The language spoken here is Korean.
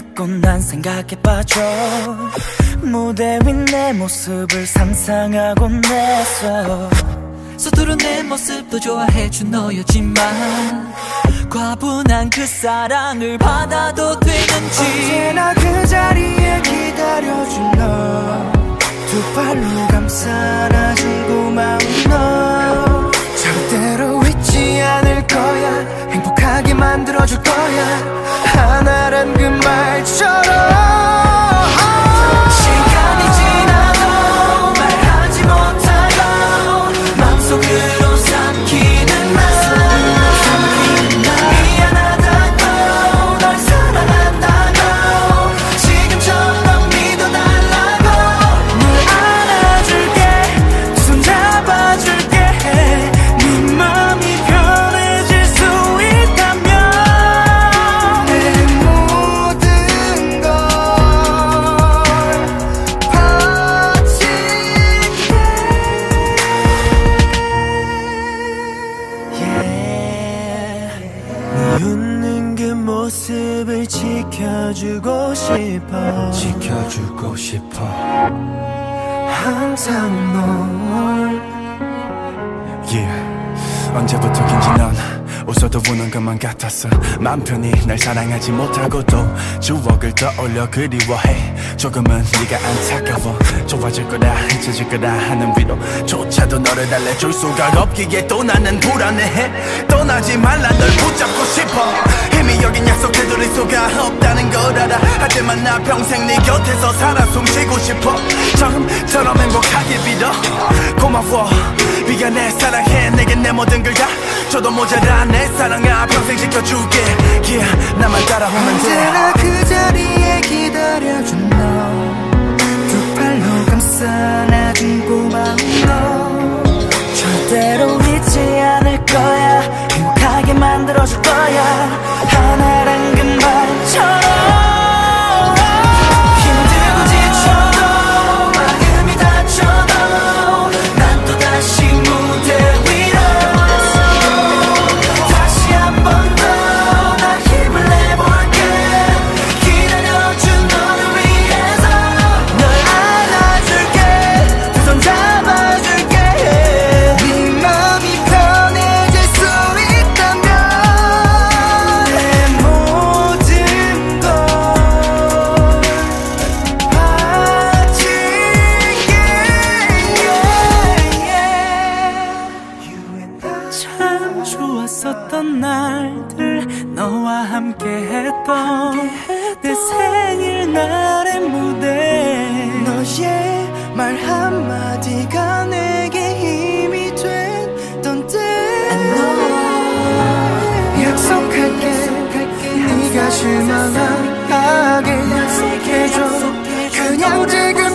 자꾸 난 생각에 빠져. 무대 위 내 모습을 상상하곤 했어 서투른 내 모습도 좋아해준 너였지만 과분한 그 사랑을 받아도 되는지. 언제나 그 자리에 기다려준 너. 두 발로 감싸 안아준 고마운 너. 절대로 잊지 않을 거야. 행복하게 만들어줄 거야 하나란 그 말처럼 모습을 지켜주고 싶어 지켜주고 싶어 항상 널 yeah. 언제부터인지 넌 웃어도 우는 것만 같았어. 맘 편히 날 사랑하지 못하고도 추억을 떠올려 그리워해. 조금은 네가 안타까워. 좋아질 거라 잊혀질 거라 하는 위로 조차도 너를 달래줄 수가 없기에 또 나는 불안해해. 떠나지 말라 널 붙잡고 싶어. 힘이 여긴 약속 되돌릴 수가 알아 하지만 나 평생 네 곁에서 살아 숨쉬고 싶어. 처음처럼 행복하길 빌어. 고마워. 네가 내 사랑해. 내겐 내 모든 걸 다. 줘도 모자라. 내 사랑아 평생 지켜줄게. yeah, 나만 따라오면 돼. 언제나 그 자리에 기다려준 너. 두 팔로 감싸 안아준 고마운 너. 절대로 잊지 않을 거야. 행복하게 만들어줄 거야. 하나란 날들 너와 함께 했던 내 생일날의 무대. 너의 말 한마디가 내게 힘이 됐던 때. 약속할게, 약속할게. 네가 실망하게. 약속해줘. 그냥 지금